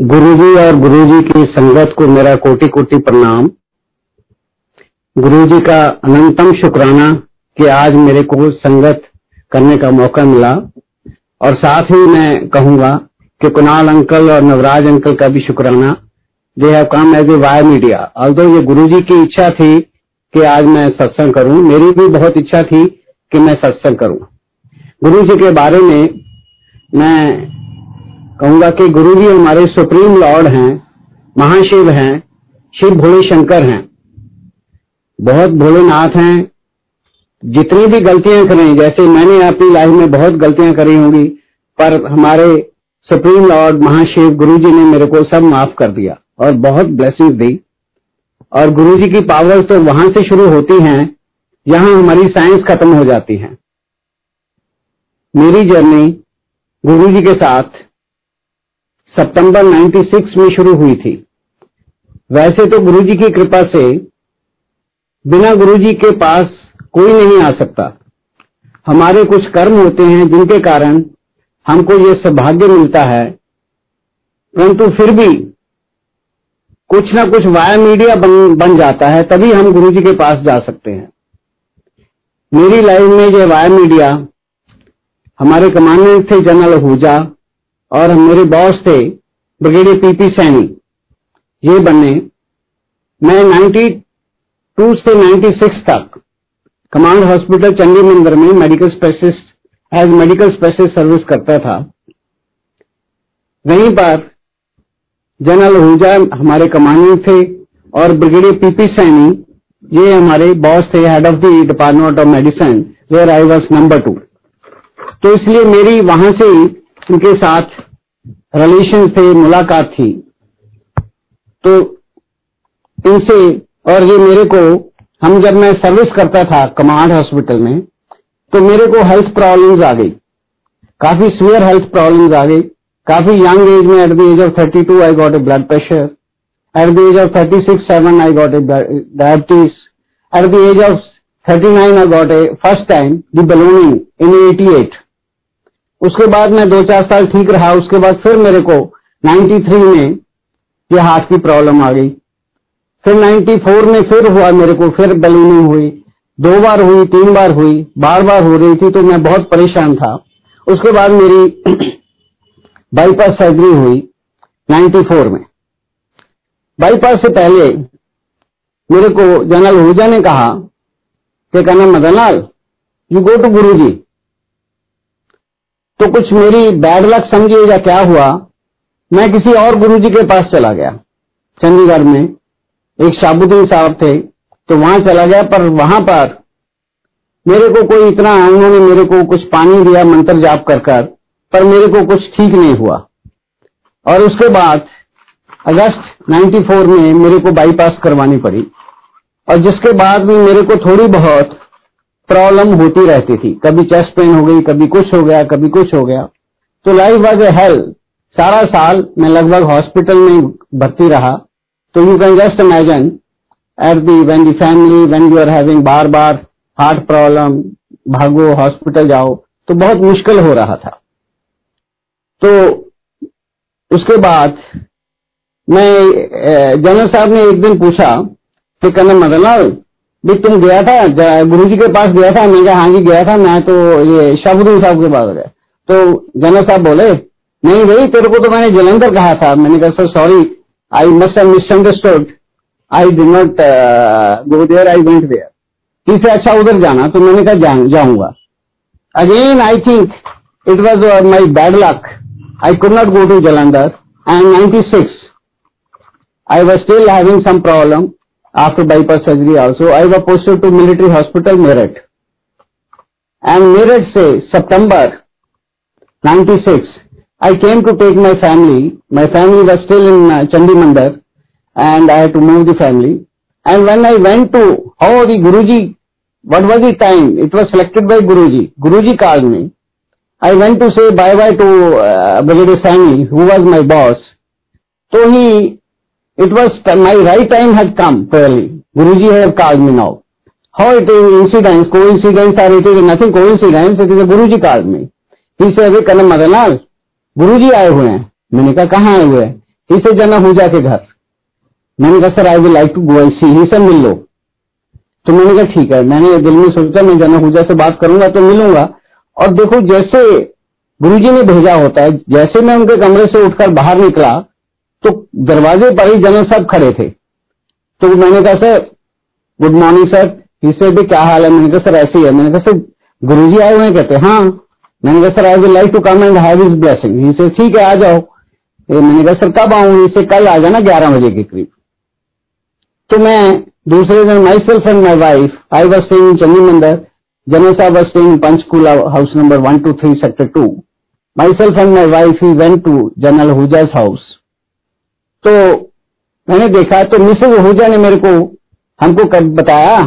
गुरुजी और गुरुजी की संगत को मेरा कोटि कोटि प्रणाम। गुरुजी का अनंतम शुक्राना कि आज मेरे को संगत करने का मौका मिला। और साथ ही मैं कहूँगा कि कुणाल अंकल और नवराज अंकल का भी शुक्राना। They have come as a via media although ये गुरुजी की इच्छा थी कि आज मैं सत्संग करूँ, मेरी भी बहुत इच्छा थी कि मैं सत्संग करूँ। गुरु जी के बारे में मैं कहूँगा कि गुरु जी हमारे सुप्रीम लॉर्ड हैं, महाशिव हैं, शिव भोले शंकर हैं। बहुत भोलेनाथ हैं, जितनी भी गलतियाँ करें, जैसे मैंने अपनी लाइफ में बहुत गलतियाँ करी होंगी, पर हमारे सुप्रीम लॉर्ड, महाशिव, गुरु जी ने मेरे को सब माफ़ कर दिया और बहुत ब्लेसिंग दी। और गुरु जी की पावर्स तो वहाँ से शुरू होती हैं जहाँ हमारी साइंस खत्म हो जाती है। मेरी जर्नी गुरु जी के साथ सितंबर 96 में शुरू हुई थी। वैसे तो गुरु जी की कृपा से बिना गुरु जी के पास कोई नहीं आ सकता। हमारे कुछ कर्म होते हैं जिनके कारण हमको ये सौभाग्य मिलता है परंतु फिर भी कुछ ना कुछ वाया मीडिया बन, बन जाता है तभी हम गुरु जी के पास जा सकते हैं। मेरी लाइफ में जो वाया मीडिया हमारे कमांडेंट थे जनरल हुजा और मेरे बॉस थे ब्रिगेडियर पीपी सैनी, ये बने मैं 92 से 96 तक कमांड हॉस्पिटल चंडी मंदिर में medical specialist, as medical specialist service करता था। वहीं पर जनरल हुजा हमारे कमांडेंट थे और ब्रिगेडियर पीपी सैनी, ये हमारे बॉस थे head of the department of medicine where I was number two तो इसलिए मेरी वहाँ से ही उनके साथ रिलेशन थे मुलाकात थी। तो इनसे, और ये मेरे को, हम जब मैं सर्विस करता था कमांड हॉस्पिटल में तो मेरे को हेल्थ प्रॉब्लम्स आ गई। काफ़ी सीवियर हेल्थ प्रॉब्लम्स आ गई। काफ़ी यंग एज में at the age of 32 I got a blood pressure at the age of 36 7 I got a diabetes at the age of 39 I got a first time the ballooning in 88 उसके बाद मैं दो चार साल ठीक रहा, उसके बाद फिर मेरे को 93 में ये हार्ट की प्रॉब्लम आ गई। फिर 94 में फिर हुआ मेरे को, फिर बलूनिंग हुई, दो बार हुई, तीन बार हुई, बार बार हो रही थी तो मैं बहुत परेशान था। उसके बाद मेरी बाईपास सर्जरी हुई 94 में। बाईपास से पहले मेरे को जनरल हुजा ने कहा कि कहना मदनलाल यू गो टू गुरु जी तो कुछ मेरी बैड लक समझिए या क्या हुआ, मैं किसी और गुरु जी के पास चला गया, चंडीगढ़ में। एक शाबुद्दीन साहब थे तो वहाँ चला गया, पर वहाँ पर मेरे को कोई इतना, उन्होंने मेरे को कुछ पानी दिया, मंत्र जाप कर कर, पर मेरे को कुछ ठीक नहीं हुआ। और उसके बाद, अगस्त 94 में मेरे को बाईपास करवानी पड़ी, और जिसके बाद भी मेरे को थोड़ी बहुत प्रॉब्लम होती रहती थी। कभी चेस्ट पेन हो गई, कभी कुछ हो गया, कभी कुछ हो गया। तो लाइफ वॉज़ ए हेल्थ सारा साल मैं लगभग हॉस्पिटल में भर्ती रहा। तो you can just imagine at the when the family when you are having बार बार हार्ट प्रॉब्लम भागो हॉस्पिटल जाओ तो बहुत मुश्किल हो रहा था। तो उसके बाद मैं जनरल साहब ने एक दिन पूछा कि कहना मदनलाल भी तुम गया था गुरु जी के पास गया था मैं हाँ जी, गया था, मैं तो ये शाहबुद्दीन साहब के पास गया। तो जनरल साहब बोले, नहीं भाई, तेरे को तो मैंने जलंधर कहा था। मैंने कहा, sir sorry I must have misunderstood I did not go there I went there इससे अच्छा उधर जाना तो मैंने कहा जाऊँगा। Again I think it was my bad luck I could not go to Jalandhar. And ninety six I was still having some problem. After bypass surgery also. I was posted to military hospital Meerut. And Meerut say September 96, I came to take my family. My family was still in uh, Chandi Mandir and I had to move the family. And when I went to, how the Guruji, what was the time? It was selected by Guruji. Guruji called me. I went to say bye-bye to uh, Brigadier Sani, who was my boss. So he it was my right time had come fairly. Guruji have called me now. How it is incidents, coincidence or it is nothing coincidence, it is a Guruji called me. He said, अभी कलम मदनलाल गुरु जी आए हुए हैं मैंने कहा कहाँ आए हुए हैं इसे जाना हुजा के घर मैंने कहा sir I will like to go I see he sir मिल लो तो मैंने कहा ठीक है मैंने दिल में सोचा मैं जाना हुजा से बात करूँगा तो मिलूँगा और देखो जैसे गुरुजी ने भेजा होता है जैसे मैं उनके कमरे से उठकर बाहर निकला तो दरवाजे पर ही जनरल साहब खड़े थे। तो मैंने कहा, सर गुड मॉर्निंग सर इसे भी क्या हाल है? मैंने कहा, सर, ऐसे ही है। मैंने कहा, सर, गुरुजी आए हुए कहते हाँ मैंने कहा, sir I will like to come and have his blessing इसे, ठीक है, आ जाओ। मैंने कहा, सर, कब आऊ? इसे कल आ जाना, ग्यारह बजे के करीब। तो मैं दूसरे दिन myself and my wife I was staying Chandi Mandir general Sahab was staying Panchkula house number one two three sector two myself and my wife he went to general Huja's house तो मैंने देखा तो Mrs हुजा ने मेरे को, हमको बताया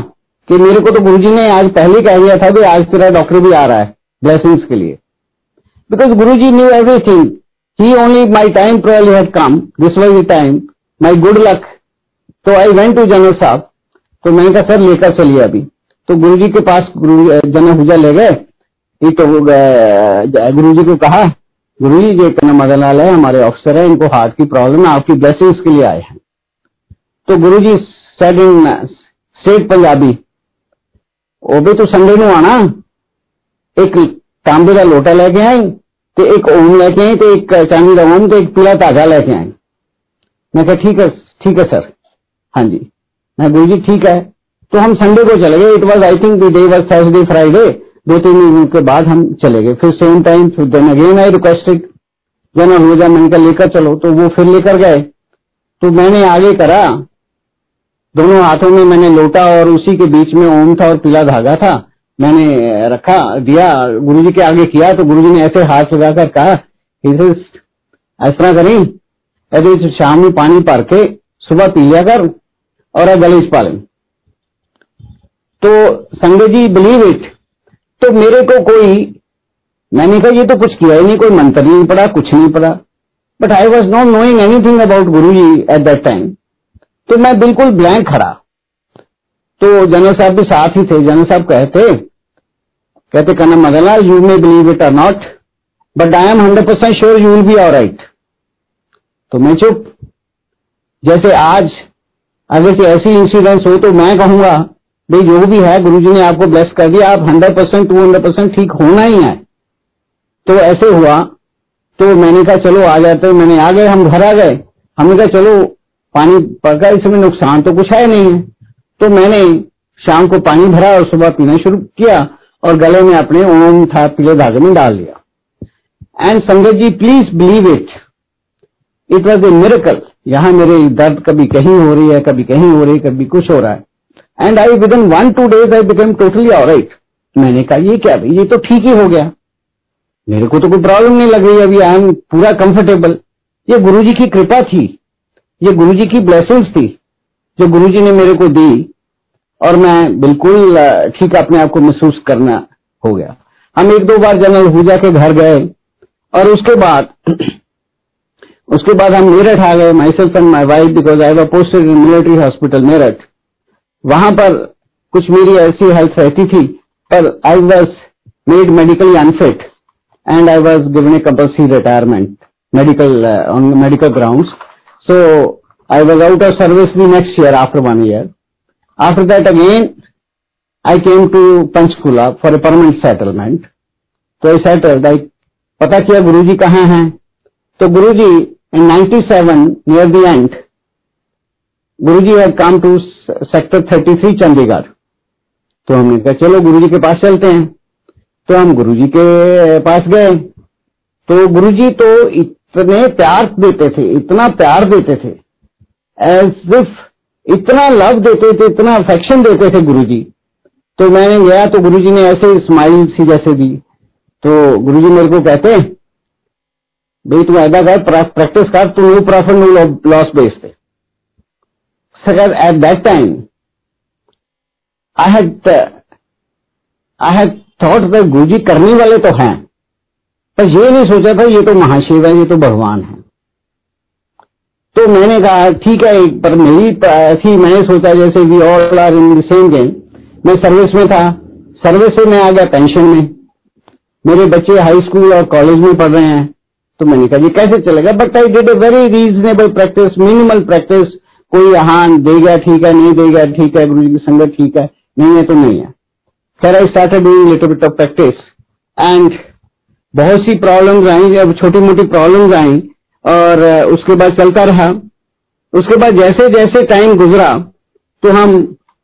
कि मेरे को तो गुरुजी ने आज पहले कह दिया था कि आज तेरा डॉक्टर भी आ रहा है ब्लेसिंग्स के लिए। Because Guru ji knew everything he only my time probably had come this was the time my good luck तो आई वेंट टू जनरल साहब तो मैंने कहा, सर, लेकर चलिए अभी। तो गुरु जी के पास गुरु जनरल हुजा ले गए। तो गुरु जी को कहा गुरु जी ये कहना मदनलाल है हमारे ऑफिसर है इनको हार्ट की प्रॉब्लम है आपकी ब्लेसिंग्स के लिए आए हैं तो Guru ji said in state Punjabi ਉਹ ਵੀ ਤੂੰ ਸੰਡੇ ਨੂੰ ਆਣਾ ਇੱਕ ਤਾਂਬੇ ਦਾ ਲੋਟਾ ਲੈ ਕੇ ਆਈ ਤੇ ਇੱਕ ਓਮ ਲੈ ਕੇ ਆਈ ਤੇ ਇੱਕ ਚਾਂਦੀ ਦਾ ਓਮ ਤੇ ਇੱਕ ਪੀਲਾ धागा लेके आए मैं कहा ठीक है ठीक है सर हाँ जी मैं गुरु जी ठीक है तो हम संडे को चले गए it was I think the day was Thursday Friday दो तीन दिन के बाद हम चले गए। फिर सेम टाइम फिर देन अगेन आई रिक्वेस्टेड जना हो जा मैंने कहा लेकर चलो। तो वो फिर लेकर गए। तो मैंने आगे करा। दोनों हाथों में मैंने लोटा और उसी के बीच में ओम था और पीला धागा था। मैंने रखा, दिया, गुरुजी के आगे किया। तो गुरुजी ने ऐसे हाथ लगाकर कहा इसे इस तरह करी। यदि शाम में पानी भर के सुबह पी लिया कर और गलीच पा लें तो संगत जी बिलीव इट तो मेरे को कोई, मैंने कहा ये तो कुछ किया ही नहीं, कोई मंत्र नहीं पड़ा कुछ नहीं पड़ा but I was not knowing anything about Guru ji at that time तो मैं बिल्कुल ब्लैंक खड़ा। तो जनरल साहब भी साथ ही थे। जनरल साहब कहते कहते कहना Madanlal you may believe it or not but I am hundred percent sure you will be all right तो मैं चुप। जैसे आज अगर ऐसी इंसिडेंस हो तो मैं कहूँगा भाई, जो भी है, गुरुजी ने आपको ब्लेस कर दिया, आप hundred percent two hundred percent ठीक होना ही है। तो ऐसे हुआ तो मैंने कहा, चलो, आ जाते मैंने, आ गए, हम घर आ गए। हमने कहा, चलो, पानी पड़का इसमें नुकसान तो कुछ है नहीं है। तो मैंने शाम को पानी भरा और सुबह पीना शुरू किया और गले में अपने ओम था, पीले धागे में डाल लिया एंड संगत जी please believe it it was a miracle यहाँ मेरे दर्द कभी कहीं हो रही है, कभी कहीं हो रही है, कभी कुछ हो रहा है। And I within one two days I become totally alright मैंने कहा, ये क्या भाई? ये तो ठीक ही हो गया। मेरे को तो कोई प्रॉब्लम नहीं लग रही अभी। आई एम पूरा कंफर्टेबल ये गुरु जी की कृपा थी। ये गुरुजी की ब्लेसिंग्स थी, जो गुरुजी ने मेरे को दी। और मैं बिल्कुल ठीक अपने आप को महसूस करना हो गया। हम एक दो बार जनरल हुजा के घर गए। और उसके बाद उसके बाद हम मेरठ आ गए myself and my wife because I was posted in military hospital Meerut. वहाँ पर कुछ मेरी ऐसी हेल्थ रहती थी, पर I was made medically unfit and I was given a compulsory retirement medical on medical ground so I was out of service the next year after one year after that again I came to Panchkula for a permanent settlement तो I settle I पता किया गुरु जी कहाँ हैं? तो Guru ji in ninety seven near the end Guruji had come to sector 33 Chandigarh तो हमने कहा, चलो गुरुजी के पास चलते हैं। तो हम गुरुजी के पास गए। तो गुरुजी तो इतने प्यार देते थे, इतना प्यार देते थे इफ़ इतना लव देते थे, इतना अफेक्शन देते थे गुरुजी। तो मैंने गया तो गुरुजी ने ऐसे स्माइल सी जैसे दी। तो गुरुजी मेरे को कहते भाई तू ऐसा कर प्रैक्टिस कर, तू नो प्रॉफिट लॉस बेस पे sir at that time I had I had thought that Guruji करने वाले तो हैं पर ये नहीं सोचा था ये तो महाशिव है ये तो भगवान है तो मैंने कहा ठीक है एक पर मेरी ऐसी मैंने सोचा जैसे we all are in the same game मैं सर्विस में था सर्विस से मैं आ गया पेंशन में मेरे बच्चे हाई स्कूल और कॉलेज में पढ़ रहे हैं तो मैंने कहा कैसे चलेगा but I did a very reasonable practice minimal practice कोई हाँ दे गया, ठीक है, नहीं दे गया, ठीक है, गुरु जी की संगत ठीक है, नहीं है तो नहीं है। खैर I started doing little bit of practice and बहुत सी प्रॉब्लम्स आई जब छोटी मोटी प्रॉब्लम्स आई और उसके बाद चलता रहा। उसके बाद जैसे जैसे टाइम गुजरा तो हम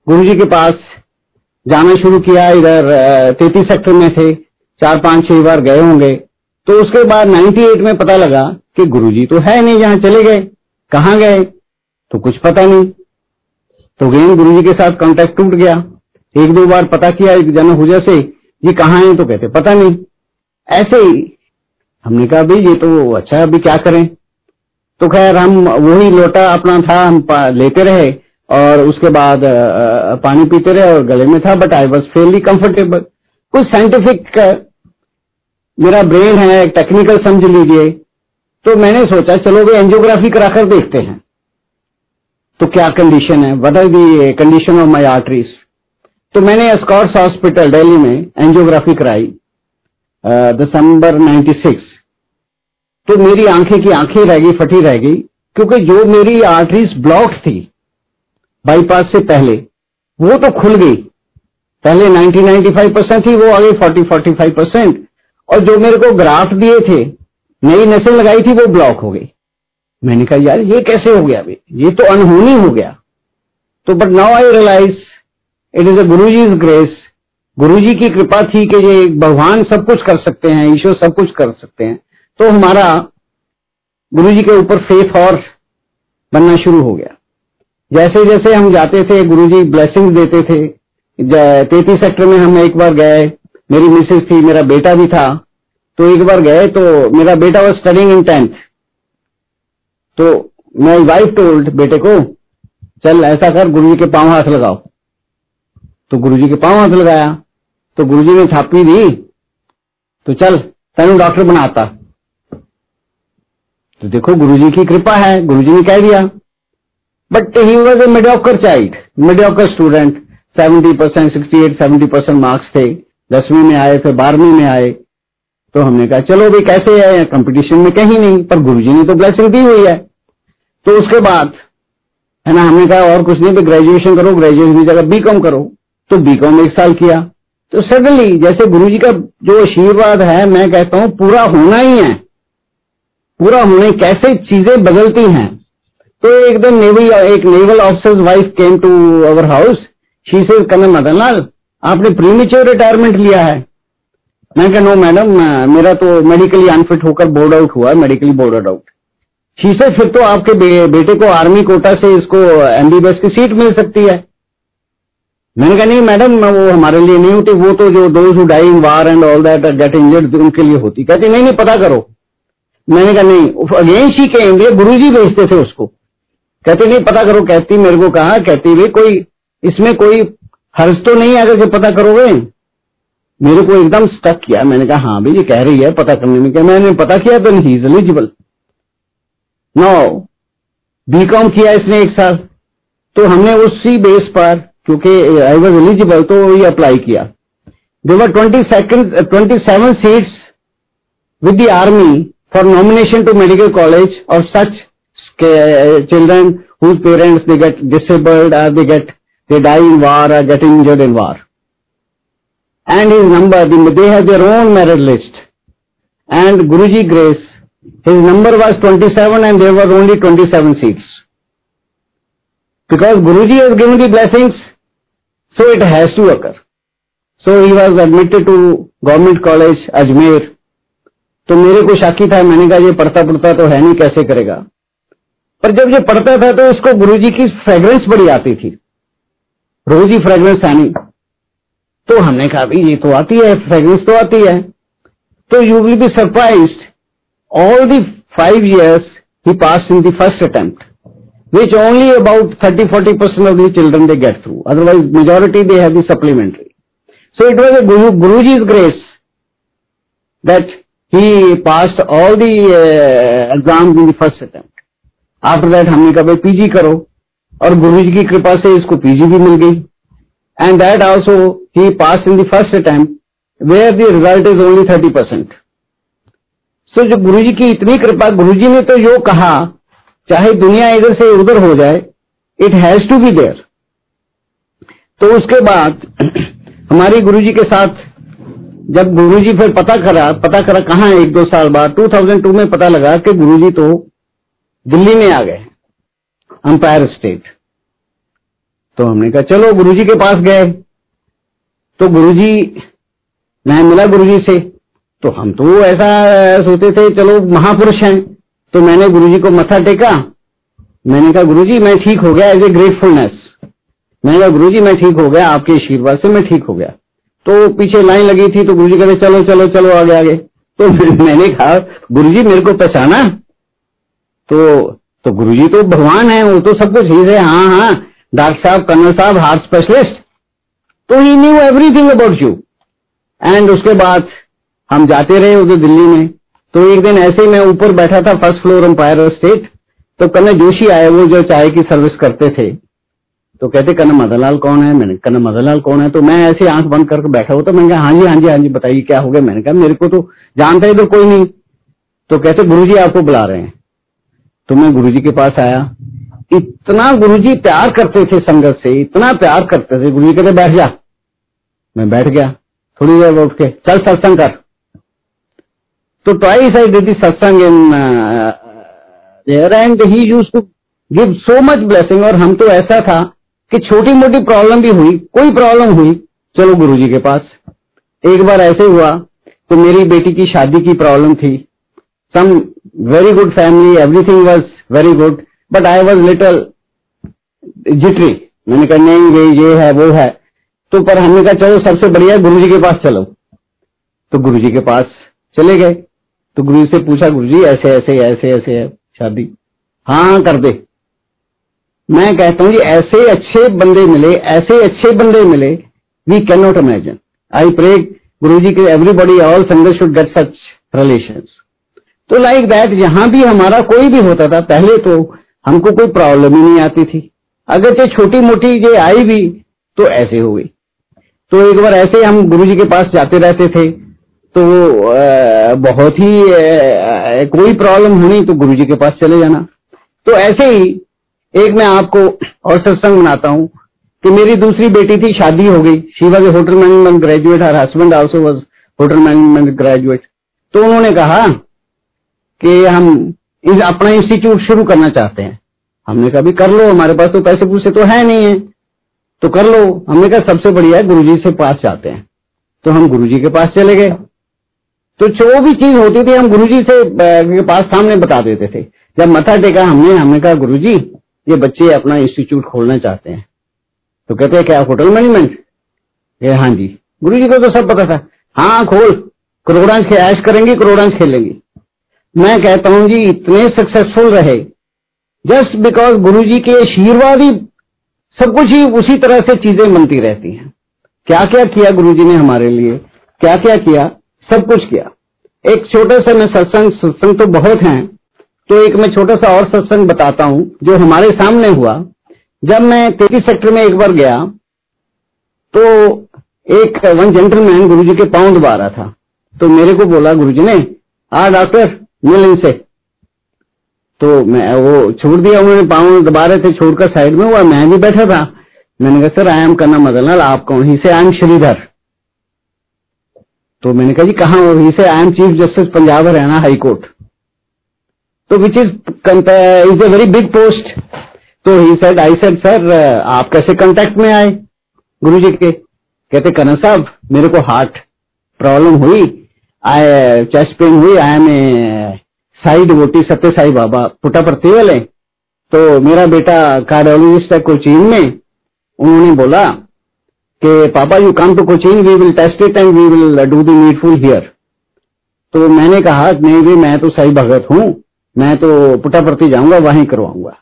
गुरु जी के पास जाना शुरू किया। इधर तैतीस सेक्टर में थे, चार, पाँच, छह बार गए होंगे। तो उसके बाद 98 में पता लगा कि गुरुजी तो है नहीं जहाँ चले गए। कहाँ गए? तो कुछ पता नहीं। तो गेम गुरुजी के साथ कांटेक्ट टूट गया। एक दो बार पता किया एक जन हुजा से, ये कहाँ है? तो कहते, पता नहीं। ऐसे ही हमने कहा, भाई, ये तो अच्छा अभी क्या करें? तो खैर, हम वही लोटा अपना था, हम लेते रहे और उसके बाद पानी पीते रहे और गले में था but I was fairly comfortable कुछ साइंटिफिक मेरा ब्रेन है टेक्निकल समझ लीजिए। तो मैंने सोचा, चलो भाई एंजियोग्राफी कराकर देखते हैं। तो क्या कंडीशन है? What are the condition of my arteries तो मैंने स्कॉट्स हॉस्पिटल दिल्ली में एंजियोग्राफी कराई दिसंबर 96 तो मेरी आँखें की आँखें रह गई, फटी रह गई, क्योंकि जो मेरी आर्टरीज ब्लॉक थी बाईपास से पहले, वो तो खुल गई। पहले 90-95 परसेंट थी, वो आ गई 40-45 परसेंट और जो मेरे को ग्राफ दिए थे, नई नस्ल लगाई थी, वो ब्लॉक हो गई। मैंने कहा, यार, ये कैसे हो गया अभी? ये तो अनहोनी हो गया। तो but now I realize it is a Guru ji grace गुरु जी की कृपा थी कि ये भगवान सब कुछ कर सकते हैं, ईश्वर सब कुछ कर सकते हैं। तो हमारा गुरु जी के ऊपर फेथ और बनना शुरू हो गया। जैसे जैसे हम जाते थे गुरु जी ब्लेसिंग देते थे। तैतीस सेक्टर में हम एक बार गए, मेरी मिसेज थी, मेरा बेटा भी था। तो एक बार गए तो मेरा बेटा वॉज़ स्टडिंग इन टेंथ तो माई वाइफ टोल्ड बेटे को, चल ऐसा कर गुरु जी के पाँव हाथ लगाओ। तो गुरु जी के पाँव हाथ लगाया तो गुरु जी ने छापी दी तो चल, तेन डॉक्टर बनाता। तो देखो गुरु जी की कृपा है गुरु जी ने कह दिया। But he was a mediocre child mediocre student seventy percent sixty eight seventy percent marks थे, दसवीं में आए, फिर बारहवीं में आए तो हमने कहा, चलो भाई, कैसे है? कंपटीशन में कहीं नहीं, पर गुरुजी ने तो ब्लेसिंग दी हुई है. तो उसके बाद, है ना, हमने कहा, और कुछ नहीं तो ग्रेजुएशन करो ग्रेजुएशन की जगह बीकॉम करो. तो बीकॉम एक साल किया। तो सडनली जैसे गुरु जी का जो आशीर्वाद है, मैं कहता हूँ, पूरा होना ही है। पूरा होने कैसे चीज़ें बदलती हैं। तो एकदम नेवी, एक naval officer wife came to our house she say कदम मदन लाल आपने प्रीमेच्योर रिटायरमेंट लिया है। मैं कह नो मैडम मेरा तो मेडिकली अनफिट होकर बोर्ड आउट हुआ है मेडिकली बोर्ड आउट शी से फिर तो आपके बे, बेटे को आर्मी कोटा से इसको एमबीबीएस की सीट मिल सकती है. मैंने कहा नहीं मैडम वो हमारे लिए नहीं होती वो तो जो die war and all that get injured उनके लिए होती. कहती नहीं नहीं पता करो. मैंने कहा नहीं अगेंस्ट ही कहेंगे गुरु जी भेजते थे उसको. कहते नहीं पता करो कहती मेरे को कहा कहती भाई कोई इसमें कोई हर्ज तो नहीं है अगर पता करोगे? मेरे को एकदम स्टक किया। मैंने कहा हाँ भाई, ये कह रही है, पता करने में क्या? मैंने पता किया तो he is eligible no BCom किया इसने एक साल। तो हमने उसी बेस पर, क्योंकि आई वॉज़ एलिजिबल तो ये अप्लाई किया। There were twenty second twenty seven seats with the army for nomination to medical college और such children whose parents they get disabled are they get they die in war or get injured in war. And his number, they have their own merit list. And Guruji Grace, his number was 27 and there were only 27 seats. Because Guruji has given the blessings, so it has to occur. So he was admitted to government college Ajmer. तो मेरे को शाकी था मैंने कहा ये पढ़ता पढ़ता तो है नहीं कैसे करेगा पर जब ये पढ़ता था तो इसको गुरुजी की फ्रेग्रेंस बड़ी आती थी रोज ही फ्रेग्रेंस आनी तो हमने कहा भी ये तो आती है फ्रेग्रेंस तो आती है. तो you will be surprise all the five years he pass in the first attempt which only about thirty forty percent of the children they get through otherwise majority they have supplementary so it was a Guru Guru ji grace that he pass all the exam in the first attempt after that हमने कहा PG करो. और गुरु जी की कृपा से इसको PG भी मिल गई। And that also he pass in the first attempt where the result is only thirty percent तो जो गुरु जी की इतनी कृपा गुरु जी ने तो यो कहा, चाहे दुनिया इधर से उधर हो जाए it has to be there तो उसके बाद, हमारी गुरु जी के साथ, जब गुरु जी फिर पता करा पता करा कहा एक दो साल बाद 2002 में पता लगा कि गुरु जी तो दिल्ली में आ गए अंपायर स्टेट तो हमने कहा, चलो, गुरुजी के पास गए। तो गुरुजी, मैं मिला गुरुजी से। तो हम तो ऐसा सोचते थे, चलो, महापुरुष हैं। तो मैंने गुरुजी को मथा टेका। मैंने कहा, गुरुजी, मैं ठीक हो गया एज ए ग्रेटफुलनेस मैंने कहा, गुरुजी, मैं ठीक हो गया, आपके आशीर्वाद से मैं ठीक हो गया। तो पीछे लाइन लगी थी तो गुरुजी कहते, चलो चलो चलो, आगे आगे। तो मैंने कहा, गुरुजी, मेरे को पहचाना? तो तो गुरुजी तो भगवान है, वो तो सब कुछ ही है हाँ हाँ डॉक्टर साहब कर्नल साहब हार्ट स्पेशलिस्ट तो he knew everything about you and उसके बाद हम जाते रहे उधर दिल्ली में। तो एक दिन ऐसे ही मैं ऊपर बैठा था फ़र्स्ट फ्लोर एम्पायर स्टेट तो कन्ना जोशी आए, वो जो चाय की सर्विस करते थे। तो कहते कन्ना मदनलाल कौन है? मैंने कन्ना मदनलाल कौन है? तो मैं ऐसे आँख बंद करके बैठा हुआ तो मैंने कहा हाँ जी हाँ जी हाँ जी, बताइए, क्या हो गया? मैंने कहा, मेरे को तो जानता इधर कोई नहीं। तो कहते, गुरुजी आपको बुला रहे हैं। तो मैं गुरुजी के पास आया। इतना गुरुजी प्यार करते थे संगत से, इतना प्यार करते थे, गुरुजी कहते, बैठ जा। मैं बैठ गया, थोड़ी देर उठ के, चल सत्संग कर। तो twice I did satsang in and he used to give so much blessing और हम तो ऐसा था कि छोटी मोटी प्रॉब्लम भी हुई, कोई प्रॉब्लम हुई, चलो गुरुजी के पास। एक बार ऐसे हुआ तो मेरी बेटी की शादी की प्रॉब्लम थी। Some very good family everything was very good but I was little jittery मैंने कहा, नहीं, ये ये है, वो है. तो पर हमने कहा, चलो, सबसे बढ़िया गुरु जी के पास चलो. तो गुरु जी के पास चले गए। तो गुरु जी से पूछा गुरु जी ऐसे ऐसे ऐसे ऐसे है शादी? हाँ कर दे। मैं कहता हूँ जी ऐसे अच्छे बंदे मिले, ऐसे अच्छे बंदे मिले we can not imagine I pray Guru ji के everybody all sangat should get such relation तो लाइक दैट जहाँ भी हमारा कोई भी होता था, पहले तो हमको कोई प्रॉब्लम ही नहीं आती थी। अगर चाहे छोटी मोटी जो आई भी तो ऐसे हो गई। तो एक बार ऐसे हम गुरु जी के पास जाते रहते थे तो बहुत ही कोई प्रॉब्लम होनी तो गुरु जी के पास चले जाना। तो ऐसे ही एक मैं आपको और सत्संग बनाता हूँ कि मेरी दूसरी बेटी थी, शादी हो गई। She was hotel management graduate her husband also was hotel management graduate तो उन्होंने कहा कि हम इस अपना इंस्टीट्यूट शुरू करना चाहते हैं। हमने कहा भी कर लो, हमारे पास तो पैसे पूछे तो है नहीं है। तो कर लो। हमने कहा, सबसे बढ़िया है, गुरुजी से पास जाते हैं। तो हम गुरुजी के पास चले गए। तो जो भी चीज़ होती थी, हम गुरुजी से के पास सामने बता देते थे। जब मथा टेका हमने हमने कहा, गुरुजी, ये बच्चे अपना इंस्टीट्यूट खोलना चाहते हैं। तो कहते हैं, क्या होटल मैनेजमेंट ये हाँ जी। गुरु जी को तो सब पता था। हाँ खोल। करोड़ांश ऐश करेंगे, करोड़ांश खेलेंगे। मैं कहता हूँ जी, इतने सक्सेसफुल रहे। जस्ट बिकॉज़ गुरु जी के आशीर्वाद ही सब कुछ ही उसी तरह से चीज़ें बनती रहती हैं। क्या क्या किया गुरु जी ने हमारे लिए? क्या क्या किया? सब कुछ किया। एक छोटा सा मैं सत्संग सत्संग तो बहुत हैं तो एक मैं छोटा सा और सत्संग बताता हूँ, जो हमारे सामने हुआ। जब मैं तेती सेक्टर में एक बार गया तो एक वन जेंटलमैन गुरु जी के पाँव दबा रहा था। तो मेरे को बोला गुरु जी ने आ डॉक्टर मिल इनसे तो मैं, वो छोड़ दिया उन्होंने, पाँव दबा रहे थे छोड़कर साइड में हुआ मैं भी बैठा था। मैंने कहा, सर आई एम करना मदनलाल आप कौन ही? से आई एम श्रीधर तो मैंने कहा, जी, कहा हो? Say I am chief justice Punjab Haryana high court तो which is is a very big post तो he said I said sir आप कैसे कांटेक्ट में आए? गुरु जी के, कहते करण साहब, मेरे को हार्ट प्रॉब्लम हुई। चेस्ट पेन हुई I am a Sai devotee Satya Sai Baba पुटापर्थी वाले। तो मेरा बेटा कार्डियोलॉजिस्ट है कोचीन में। उन्होंने बोला कि, पापा you come to Cochin we will test it and we will do the needful here तो मैंने कहा, नहीं भी मैं तो साई भगत हूँ। मैं तो पुटापर्थी जाऊँगा, वहीं करवाऊँगा।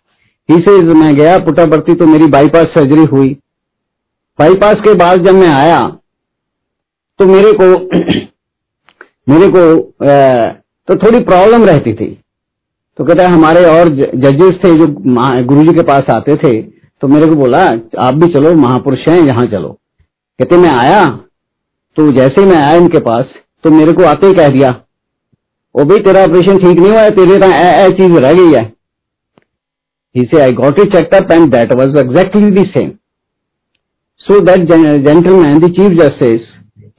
इसे मैं गया पुटापर्थी तो मेरी बाईपास सर्जरी हुई। बाईपास के बाद जब मैं आया तो मेरे को मेरे को तो थोड़ी प्रॉब्लम रहती थी। तो कहते हमारे और जजेस थे जो गुरु जी के पास आते थे तो मेरे को बोला, आप भी चलो, महापुरुष हैं, यहाँ चलो। कहते, मैं आया तो जैसे ही मैं आया इनके पास तो मेरे को आते ही कह दिया, ओ भाई, तेरा ऑपरेशन ठीक नहीं हुआ तेरे ऐ चीज़ रह गई है। He say I got it check up and that was exactly the same so that gentleman the chief justice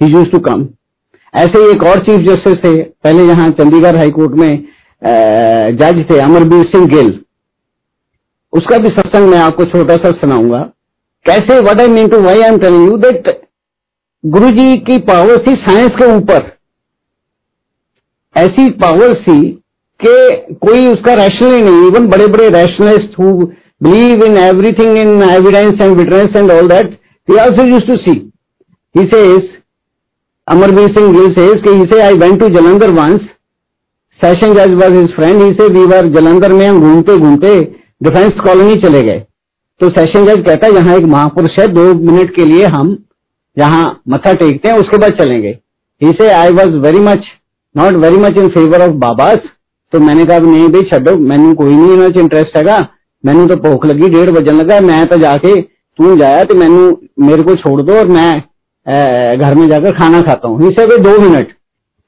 he used to come ऐसे ही एक और चीफ जस्टिस थे, पहले यहाँ चंडीगढ़ हाईकोर्ट में जज थे अमरबीर सिंह गिल। उसका भी सत्संग मैं आपको छोटा सा सुनाऊँगा। कैसे what I mean to why I am telling you that Guru ji की पावर थी साइंस के ऊपर। ऐसी पावर थी कि कोई उसका रैशनल ही नहीं इवन बड़े बड़े rationalist who believe in everything in evidence and witness and all that he also used to see he says gill says कि he say i went to jalandhar once. Session जज was his friend he say we were Jalandhar में, हम घूमते घूमते defence colony चले गए. तो session जज कहता है यहाँ एक महापुरुष है, दो मिनट के लिए हम यहाँ मत्था टेकते हैं, उसके बाद चलेंगे. He say I was very much not very much in favour of babas तो मैंने कहा, नहीं भाई छो मैनू कोई नहीं इन्होंने इंटरेस्ट हैगा। मैनू तो भूख लगी, डेढ़ बजन लगा, मैं तो जाके तू जाया तो मैनू मेरे को छोड़ दो और मैं घर में जाकर खाना खाता हूँ। ही से भाई दो minute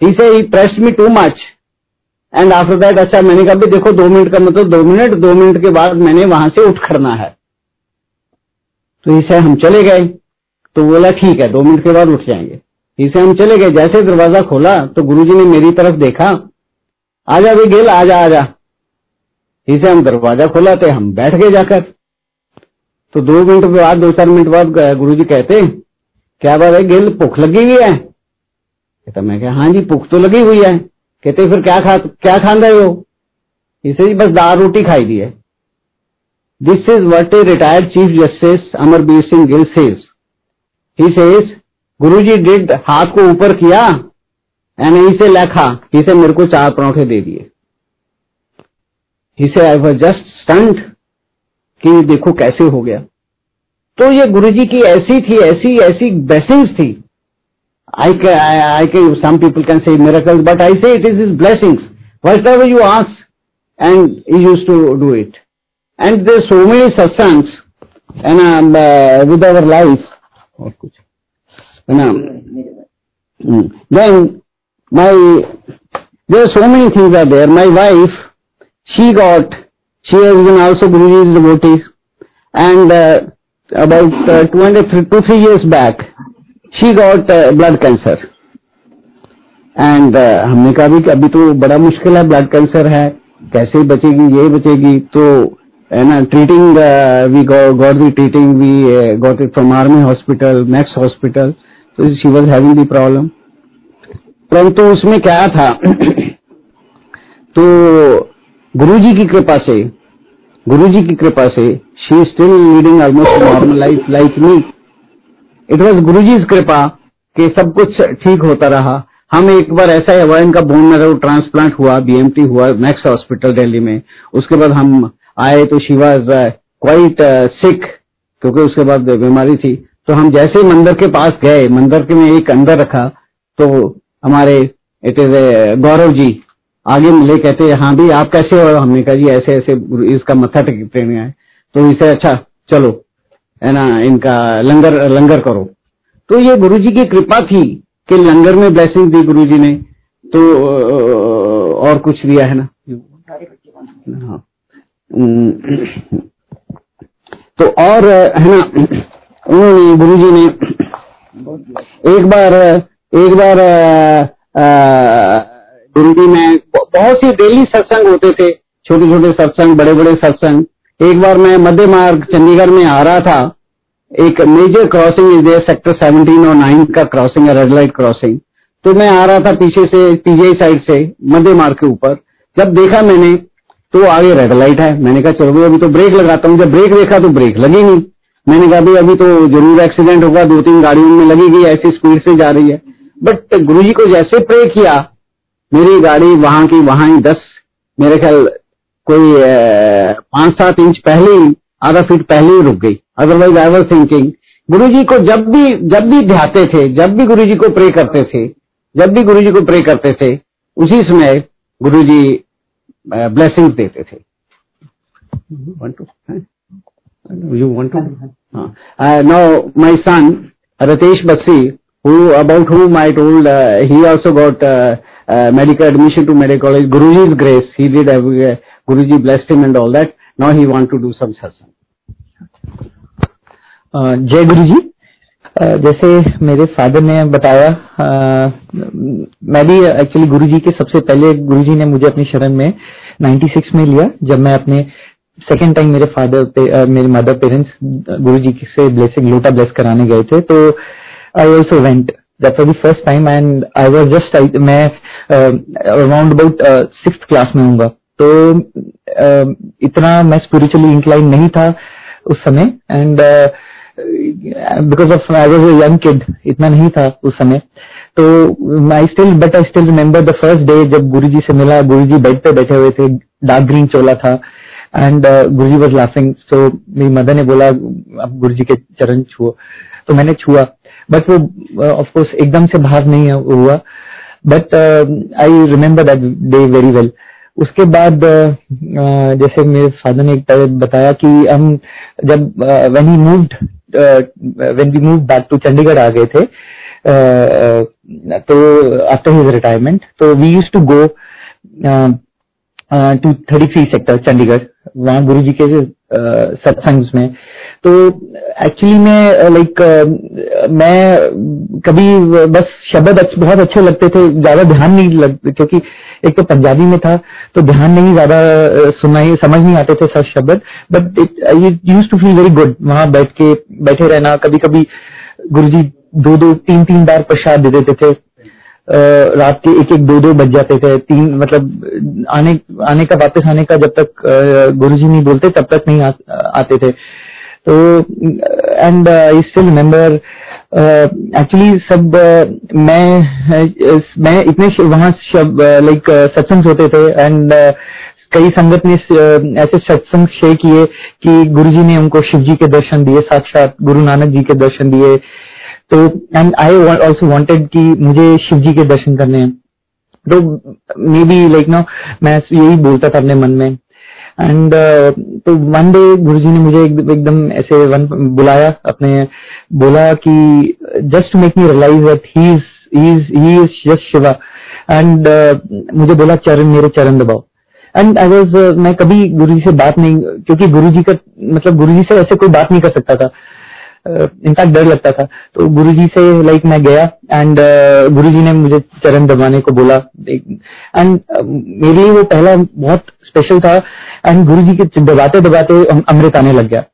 he say he press me too much and after that अच्छा मैंने कहा भी देखो, दो मिनट का मतलब दो मिनट दो मिनट के बाद मैंने वहाँ से उठ खड़ना है. तो इसे हम चले गए। तो बोला, ठीक है, दो मिनट के बाद उठ जाएँगे। इसे हम चले गए। जैसे दरवाज़ा खोला तो गुरुजी ने मेरी तरफ़ देखा। आजा भी गिल आजा। आजा इसे हम दरवाज़ा खोला तो हम बैठ गए जाकर। तो दो मिनट बाद, दो चार मिनट बाद, गुरुजी कहते क्या बात है गिल भूख लगी हुई है कहता मैं क्या हाँ जी भूख तो लगी हुई है कहते फिर क्या खा क्या खांदा हो इसे जी बस दाल रोटी खाई दी है this is what a retired chief justice Amarbir Singh Gill says he says Guruji did हाथ को ऊपर किया एंड इसे लेखा इसे मेरे को चार परोठे दे दिए इसे आई वॉज़ जस्ट स्टंट कि देखो कैसे हो गया तो ये गुरुजी की ऐसी थी ऐसी ऐसी ब्लेसिंग्स थी I can, I, I can, some people can say miracles, but I say it is his blessings. Whatever you ask, and he used to do it. And there's so many satsangs, and um, uh, with our life, और कुछ, and um, mm, then my, there are so many things are there. My wife, she got, she has been also Guruji's devotees, and uh, about uh, two and a three, two three years back, she got uh, blood cancer. And हमने कहा भी कि अभी तो बड़ा मुश्किल है blood cancer है कैसे बचेगी ये बचेगी तो है ना treating we got the treating we got it from army hospital Max hospital तो she was having the problem परंतु उसमें क्या था तो गुरुजी की कृपा से गुरुजी की कृपा से she still leading almost normal life like me it was Guru ji कृपा कि सब कुछ ठीक होता रहा। हम एक बार ऐसा हुआ इनका बोन मैरो ट्रांसप्लांट हुआ बीएमटी हुआ मैक्स हॉस्पिटल दिल्ली में। उसके बाद हम आए तो शी वॉज़ क्वाइट सिक क्योंकि उसके बाद बीमारी थी। तो हम जैसे ही मंदिर के पास गए, मंदिर के में एक अंदर रखा तो हमारे इट इज़ गौरव जी आगे मिले कहते हाँ भी, आप कैसे हो? हमने कहा, जी, ऐसे ऐसे, इसका मत्था टेकने आए। तो इसे अच्छा चलो, है ना, इनका लंगर लंगर करो। तो ये गुरुजी की कृपा थी कि लंगर में ब्लेसिंग दी गुरुजी ने। तो और कुछ दिया है ना? हाँ। तो और, है ना, उन्होंने गुरु जी ने, एक बार एक बार गुरुजी में बहुत सी डेली सत्संग होते थे छोटे छोटे सत्संग बड़े बड़े सत्संग। एक बार मैं मध्य मार्ग, चंडीगढ़ में आ रहा था। एक major crossing is there sector 17 और 9 का क्रॉसिंग है रेड लाइट क्रॉसिंग तो मैं आ रहा था पीछे से पीजीआई साइड से, मध्य मार्ग के ऊपर। जब देखा मैंने तो आगे रेड लाइट है। मैंने कहा, चलो अभी तो ब्रेक लगाता हूँ। जब ब्रेक देखा तो ब्रेक लगी नहीं। मैंने कहा, भाई, अभी तो ज़रूर एक्सीडेंट होगा दो तीन गाड़ियों में लगेगी, ऐसी स्पीड से जा रही है। बट गुरुजी को जैसे प्रे किया मेरी गाड़ी वहाँ की वहाँ ही दस मेरे ख्याल कोई पाँच सात इंच पहले ही आधा फीट पहले ही रुक गई अदरवाइज़ आई वॉज़ थिंकिंग गुरु जी को जब भी जब भी ध्याते थे जब भी गुरु जी को प्रे करते थे जब भी गुरु जी को प्रे करते थे उसी समय गुरु जी ब्लेसिंग देते थे? You want to? Uh, now my son Ratesh Bassi, who about whom uh, uh, medical admission to medical college. Guruji's grace, he did uh, Guruji blessed him and all that. Now he want to do some satsang. Uh, जय गुरु जी जैसे मेरे father ने बताया आ, मैं भी actually गुरु जी के सबसे पहले गुरु जी ने मुझे अपनी शरण में 96 में लिया जब मैं अपने सेकेंड टाइम मेरे फादर पे, मेरे मदर पेरेंट्स गुरु जी से ब्लेसिंग लोटा ब्लेस कराने गए थे तो I also went that was the first time and I was just मैं अराउंड अबाउट सिक्स क्लास में हूँ तो uh, इतना मैं स्पिरिचुअली इंक्लाइन नहीं था उस समय and because of I was young kid इतना नहीं था उस समय। तो I still but I still remember the first day जब गुरुजी से मिला गुरुजी बेड पे बैठे हुए थे डार्क ग्रीन चोला था and Guruji was laughing so मेरी मदर ने बोला अब गुरुजी के चरण छुओ। तो मैंने छुआ। बट वो ऑफकोर्स uh, एकदम से बाहर नहीं हुआ। But I remember that day very well उसके बाद uh, uh, जैसे मेरे फादर ने एक बताया कि हम जब when he moved when we move back to Chandigarh आ गए थे तो आफ्टर हिज रिटायरमेंट तो we used to go to thirty three sector Chandigarh वहाँ गुरु जी के सत्संग में तो एक्चुअली में लाइक मैं कभी बस शब्द बहुत अच्छे लगते थे, ज़्यादा ध्यान नहीं लगते क्योंकि एक तो पंजाबी में था तो ध्यान नहीं, ज़्यादा सुना ही, समझ नहीं आते थे सब शब्द। But it used to feel very good वहाँ बैठ के, बैठे रहना कभी कभी गुरु जी दो दो तीन तीन बार प्रसाद दे देते थे। रात के एक एक दो दो बज जाते थे। तीन मतलब आने आने का वापस आने का जब तक गुरु जी नहीं बोलते तब तक नहीं आ, आते थे। तो and I still remember actually सब uh, मैं uh, मैं इतने वहाँ लाइक सत्संग होते थे। एंड कई संगत ने ऐसे सत्संग शेयर किए कि गुरुजी ने उनको शिव जी के दर्शन दिए साक्षात गुरु नानक जी के दर्शन दिए। तो एंड आई ऑल्सो वॉन्टेड कि मुझे शिव जी के दर्शन करने हैं। तो मे बी लाइक नो मैं यही बोलता था अपने मन में। एंड uh, तो वन डे गुरु जी ने मुझे एकदम ऐसे वन बुलाया अपने बोला कि just make me realize that he is he is just Shiva and मुझे बोला चरण मेरे चरण दबाओ। एंड आई वॉज़ मैं कभी गुरु जी से बात नहीं क्योंकि गुरु जी का मतलब गुरु जी से ऐसे कोई बात नहीं कर सकता था। इनफैक्ट डर लगता था। तो गुरुजी से लाइक मैं गया एंड गुरु गुरुजी ने मुझे चरण दबाने को बोला एंड uh, मेरे लिए वो पहला बहुत स्पेशल था एंड गुरुजी के दबाते दबाते अमृत आने लग गया।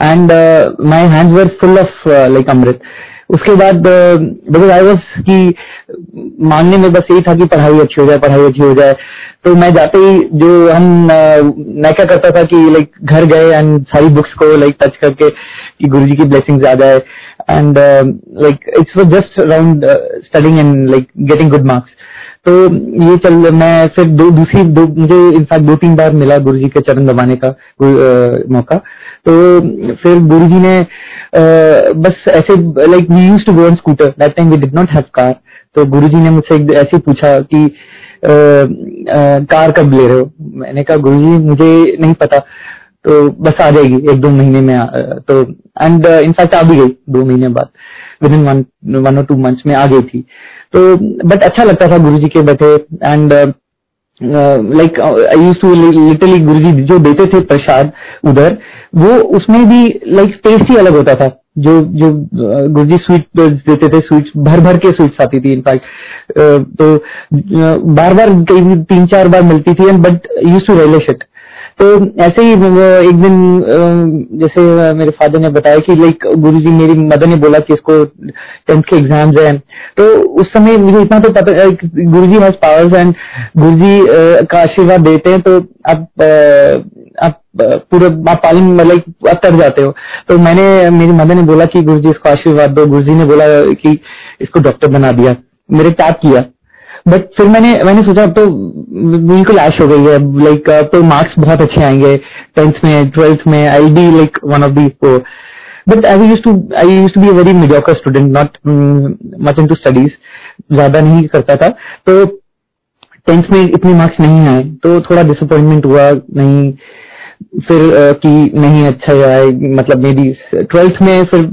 And my hands were full of like amrit. उसके बाद बिकॉज़ आई वॉज़ की मांगने में बस यही था कि पढ़ाई अच्छी हो जाए, पढ़ाई अच्छी हो जाए। तो मैं जाते ही जो हम मैं क्या करता था कि लाइक घर गए एंड सारी बुक्स को लाइक टच करके कि गुरुजी की ब्लेसिंग आ जाए and like it's was just around studying and like getting good marks तो ये चल मैं फिर दो दूसरी दो मुझे इनफैक्ट दो तीन बार मिला गुरुजी के चरण दबाने का मौका। तो फिर गुरुजी ने आ, बस ऐसे like we used to go on scooter that time we did not have car तो गुरुजी ने मुझसे ऐसे पूछा कि आ, आ, कार कब ले रहे हो? मैंने कहा गुरुजी मुझे नहीं पता। तो बस आ जाएगी एक दो महीने में तो एंड इनफैक्ट आ भी गई दो महीने बाद विद इन वन वन और टू मंथ्स में आ गई थी। तो बट अच्छा लगता था गुरु जी के बैठे and like used to literally Guru ji जो देते थे प्रसाद उधर वो उसमें भी लाइक टेस्ट ही अलग होता था। जो जो uh, गुरु जी स्वीट देते थे स्वीट भर भर के स्वीट्स आती थी इनफैक्ट uh, तो uh, बार बार कई तीन चार बार मिलती थी and but used to relish it तो ऐसे ही एक दिन जैसे मेरे फादर ने बताया कि लाइक गुरुजी मेरी मदर ने बोला कि इसको टेंथ के एग्ज़ाम्स हैं। तो उस समय मुझे इतना तो पता Guruji has powers and Guruji का आशीर्वाद देते हैं तो आप आप पूरे, आप पालन लाइक आप तर जाते हो। तो मैंने, मेरी मदर ने बोला कि गुरु जी इसको आशीर्वाद दो। गुरु जी ने बोला कि, इसको डॉक्टर बना दिया। मेरे टैप किया। बट फिर मैंने मैंने सोचा अब तो बिल्कुल ऐश हो गई है। लाइक अब तो मार्क्स बहुत अच्छे आएँगे। टेंथ में ट्वेल्थ में I be like one of the but I used to I used to be very mediocre student not much into studies ज़्यादा नहीं करता था। तो टेंथ में इतने मार्क्स नहीं आए। तो थोड़ा डिसअपॉइंटमेंट हुआ नहीं। फिर uh, कि नहीं अच्छा है मतलब मे बी ट्वेल्थ में फिर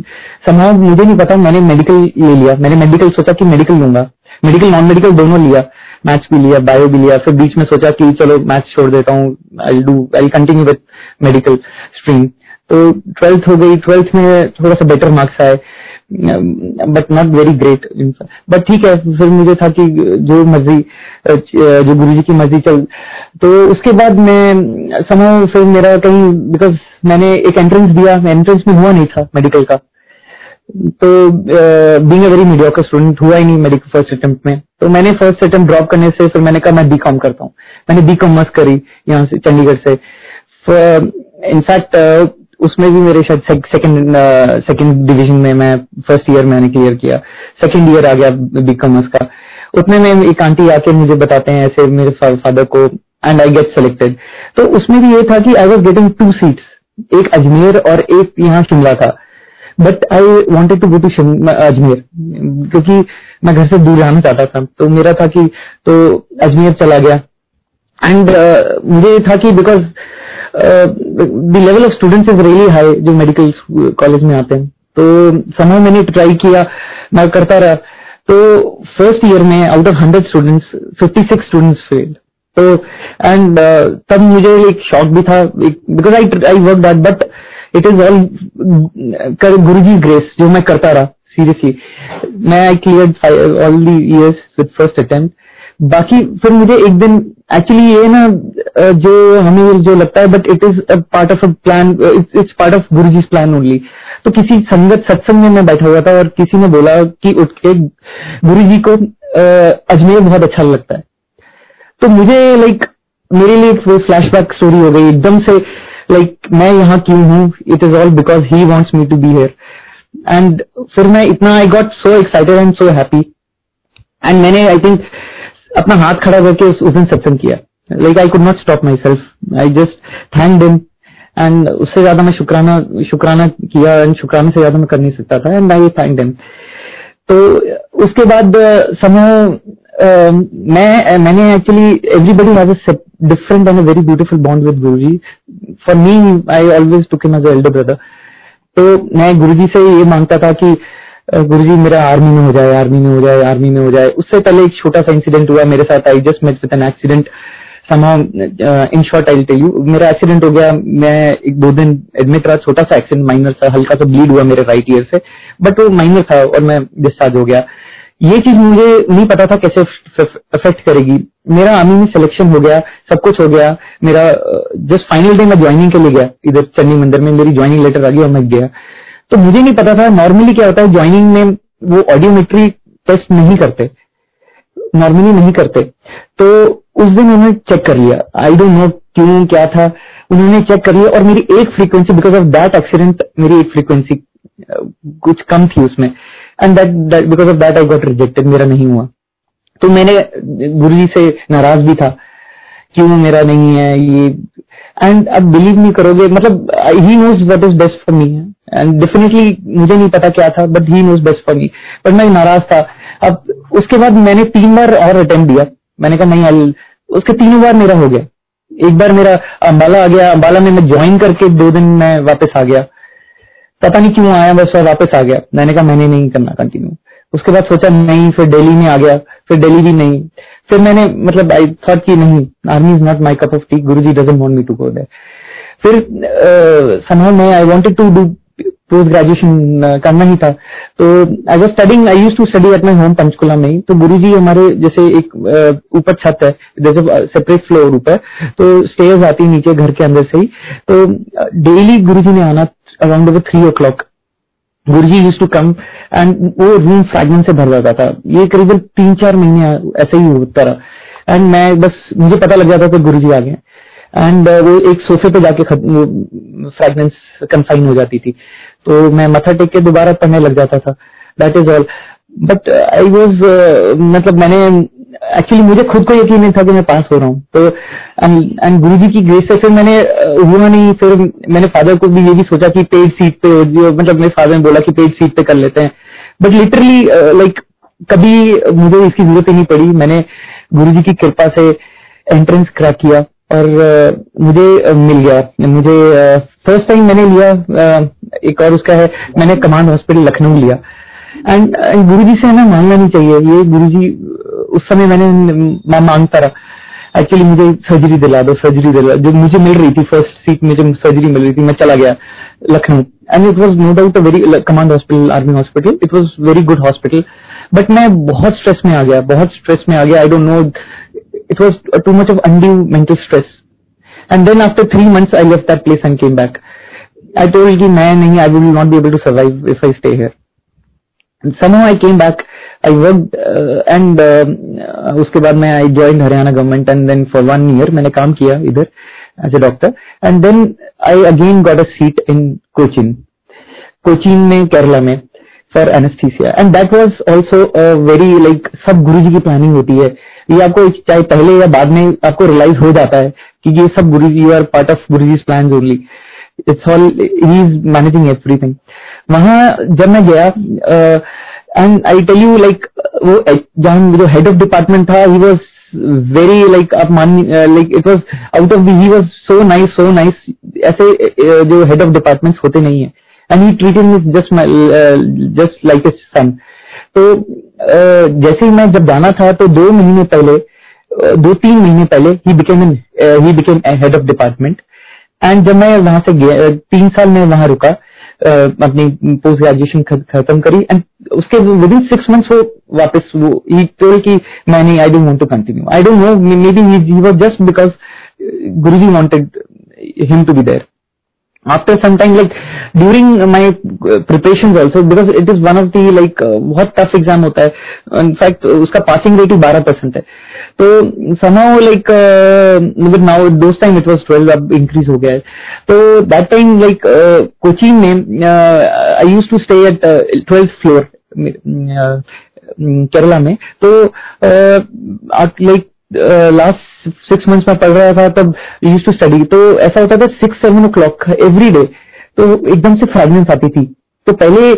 समाव मुझे नहीं पता मैंने मेडिकल ले लिया। मैंने मेडिकल सोचा कि मेडिकल लूँगा। मेडिकल नॉन मेडिकल दोनों लिया मैथ्स भी लिया बायो भी लिया, फिर बीच में सोचा कि चलो मैथ्स छोड़ देता हूँ I do I continue with medical stream तो ट्वेल्थ हो गई ट्वेल्थ में थोड़ा सा बेटर मार्क्स आए but not very great but ठीक है, फिर मुझे था कि जो मर्ज़ी, जो गुरु जी की मर्ज़ी चल। तो उसके बाद मैं समय फिर मेरा कहीं बिकॉज़ मैंने एक एंट्रेंस दिया एंट्रेंस में हुआ नहीं था मेडिकल का। तो being a very mediocre student हुआ ही नहीं मेडिकल फ़र्स्ट अटेम्प्ट में। तो मैंने फ़र्स्ट अटेम्प्ट ड्रॉप करने से फिर मैंने कहा, मैं बी कॉम करता हूँ। मैंने बी कॉमर्स करी यहाँ से, चंडीगढ़ से। इनफैक्ट उसमें भी मेरे शायद सेकंड सेकंड डिवीज़न में मैं फ़र्स्ट ईयर मैंने क्लियर किया। सेकंड ईयर आ गया बी कॉमर्स का। उतने में एक आंटी आके मुझे बताते हैं ऐसे मेरे फादर को एंड आई गेट सेलेक्टेड तो उसमें भी ये था कि I was getting two seats एक अजमेर और एक यहाँ शिमला था। But I wanted to go to Ajmer क्योंकि मैं घर से दूर रहना चाहता था। तो मेरा था कि तो अजमेर चला गया। एंड uh, मुझे था कि because the level of students is really high जो मेडिकल कॉलेज में आते हैं। तो समय मैंने ट्राई किया मैं करता रहा। तो फ़र्स्ट ईयर में out of hundred students fifty six students fail तो एंड uh, तब मुझे एक शॉक भी था because I I work that but it is all Guru ji grace जो मैं करता रहा सीरियसली मैं I clear all the years with first attempt बाकी फिर मुझे एक दिन एक्चुअली ये ना जो हमें जो लगता है but it is part of a plan it's part of Guru ji plan only तो किसी संगत, सत्संग में मैं बैठा हुआ था और किसी ने बोला कि उठ के गुरु जी को अजमेर बहुत अच्छा लगता है। तो मुझे लाइक मेरे लिए फ्लैशबैक स्टोरी हो गई, एकदम से लाइक मैं यहाँ क्यों हूँ? It is all because he wants me to be here and फिर मैं इतना I got so excited and so happy and मैंने आई थिंक अपना हाथ खड़ा करके उस, उस दिन सत्संग किया। Like I could not stop myself I just thank them and उससे ज़्यादा मैं शुक्राना शुक्राना किया एंड शुक्राना से ज़्यादा मैं कर नहीं सकता था। एंड आई थैंक डिम तो उसके बाद समूह मैं मैंने actually everybody has a different and a very beautiful bond with Guru ji for me I always took him as elder brother तो मैं गुरु जी से ये माँगता था कि गुरु जी मेरा आर्मी में हो जाए आर्मी में हो जाए आर्मी में हो जाए। उससे पहले एक छोटा सा इंसिडेंट हुआ मेरे साथ। I just met with an accident somehow in short I tell you मेरा एक्सीडेंट हो गया। मैं एक दो दिन एडमिट रहा। छोटा सा एक्सीडेंट माइनर सा, हल्का सा ब्लीड हुआ मेरे राइट ईयर से। बट वो माइनर था और मैं डिस्चार्ज हो गया। ये चीज़ मुझे नहीं पता था कैसे अफेक्ट करेगी। मेरा आर्मी में सिलेक्शन हो गया, सब कुछ हो गया। मेरा जस्ट फाइनल डे मैं ज्वाइनिंग के लिए गया। इधर चन्नी मंदिर में मेरी ज्वाइनिंग लेटर आ गई और मैं गया। तो मुझे नहीं पता था नॉर्मली क्या होता है ज्वाइनिंग में वो ऑडियोमेट्री टेस्ट नहीं करते। नॉर्मली नहीं करते। तो उस दिन उन्होंने चेक कर लिया। आई डोंट नो क्यों, क्या था। उन्होंने चेक कर लिया और मेरी एक frequency because of that accident मेरी एक फ्रीक्वेंसी कुछ कम थी उसमें। And that because of that I got rejected मेरा नहीं हुआ। तो मैंने गुरु जी से नाराज़ भी था क्यों मेरा नहीं है, ये। एंड अब बिलीव नहीं करोगे मतलब he knows what is best for me and definitely मुझे नहीं पता क्या था but he knows best for me but मैं नाराज़ था। अब उसके बाद मैंने तीन बार और अटेम्प्ट दिया। मैंने कहा, नहीं अल उसके तीनों बार मेरा हो गया। एक बार मेरा अंबाला आ गया। अंबाला में मैं ज्वाइन करके दो दिन में वापस आ गया। पता नहीं क्यों आया, बस वापस आ गया। मैंने कहा, मैंने नहीं करना कंटिन्यू उसके बाद सोचा, नहीं, फिर दिल्ली में आ गया, फिर दिल्ली भी नहीं। फिर मैंने मतलब आई थॉट कि नहीं army is not my cup of tea Guru ji doesn't want me to go there फिर समहाउ मैं I wanted to do post graduation करना ही था। तो I was studying I use to study at my home Panchkula में ही। तो गुरु जी हमारे, जैसे एक ऊपर छत है जैसे सेपरेट फ्लोर ऊपर। तो स्टेयर्स आती है नीचे, घर के अंदर से ही। तो डेली गुरु जी ने आना around three o'clock Guru ji use to come and वो रूम फ्रैगमेंट से भर जाता था। ये करीबन तीन चार महीने ऐसे ही होता रहा। एंड मैं बस, मुझे पता लग जाता था गुरु जी आ गए। एंड uh, वो एक सोफे पे जाके फ्रेगनेंस कंफाइन हो जाती थी। तो मैं मथा टेक के दोबारा पढ़ने लग जाता था। That is all but I was मतलब मैंने एक्चुअली मुझे खुद को यकीन नहीं था कि मैं पास हो रहा हूँ। तो एंड गुरु जी की ग्रेस से फिर मैंने uh, नहीं फिर मैंने फादर को भी ये भी सोचा कि पेड सीट पे मतलब मेरे फादर ने बोला कि पेड सीट पे कर लेते हैं। बट लिटरली लाइक कभी मुझे इसकी ज़रूरत ही नहीं पड़ी। मैंने गुरु जी की कृपा से एंट्रेंस क्रैक किया। और मुझे मिल गया। मुझे फ़र्स्ट टाइम मैंने लिया एक और उसका है, मैंने कमांड हॉस्पिटल लखनऊ लिया। एंड गुरु जी से ना मांगना नहीं चाहिए। ये गुरु जी उस समय मैंने, मैं माँगता रहा। एक्चुअली मुझे सर्जरी दिला दो सर्जरी दिला जो मुझे मिल रही थी फ़र्स्ट सीट मुझे सर्जरी मिल रही थी, मैं चला गया Lucknow. And it was no doubt very command hospital army hospital it was very good hospital but मैं बहुत स्ट्रेस में आ गया, बहुत स्ट्रेस में आ गया। I don't know It was too much of undue mental stress and then after three months I left that place and came back I told कि मैं नहीं I will not be able to survive if I stay here somehow I came back. I worked uh, and uh, उसके बाद मैं I joined Haryana government and then for one year मैंने काम किया इधर as a doctor and then I again got a seat in Cochin Cochin में केरला में for anaesthesia and that was also very like सब गुरुजी की प्लानिंग होती है। ये आपको चाहे पहले या बाद में आपको रियलाइज़ हो जाता है कि ये सब Guruji you are part of Guruji's plan only it's all he is managing everything वहाँ जब मैं गया and I tell you like वो, जहाँ जो हेड ऑफ़ डिपार्टमेंट था ही वॉज़ वेरी लाइक आप मान like it was out of he was so nice so nice ऐसे जो हेड ऑफ़ डिपार्टमेंट होते नहीं है। And he treated me just just like a son तो uh, जैसे ही मैं जब जाना था तो दो महीने पहले uh, दो तीन महीने पहले he became he became head of department and जब मैं वहाँ से गया तीन साल में वहाँ रुका अपनी पोस्ट ग्रेजुएशन खत्म करी। एंड उसके विद इन सिक्स मंथ्स वो वापस वो ही टोल की मैं नहीं I don't want to continue I don't know maybe he was just because Guruji wanted him to be there after some time like during my preparations also because it is one of the like uh, बहुत tough exam होता है। In fact उसका passing rate ही बारह percent है। तो somehow like with now those time it was twelve अब increase हो गया है। तो दैट टाइम लाइक कोचिंग में I use to stay at twelfth floor Kerala में। तो लाइक लास्ट सिक्स मंथ्स में पढ़ रहा था, तब यूज़ टू स्टडी तो ऐसा होता था six seven o'clock every day तो एकदम से फ्रेगनेंस आती थी. तो पहले